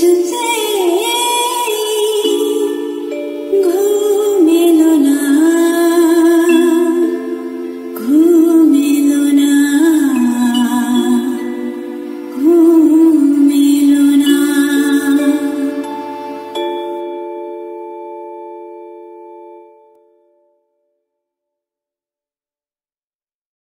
to